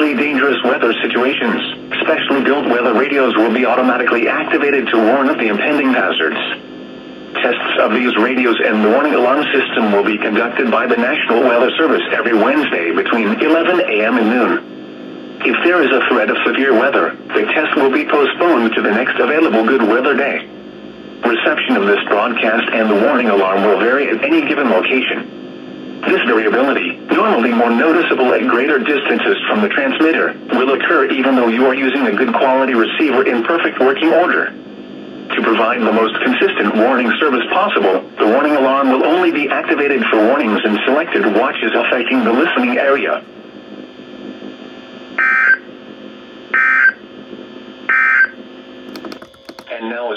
potentially dangerous weather situations, specially built weather radios will be automatically activated to warn of the impending hazards. Of these radios and the warning alarm system will be conducted by the National Weather Service every Wednesday between 11 a.m. and noon. If there is a threat of severe weather, the test will be postponed to the next available good weather day. Reception of this broadcast and the warning alarm will vary at any given location. This variability, normally more noticeable at greater distances from the transmitter, will occur even though you are using a good quality receiver in perfect working order. To provide the most consistent warning service possible, the warning alarm will only be activated for warnings in selected watches affecting the listening area. And now a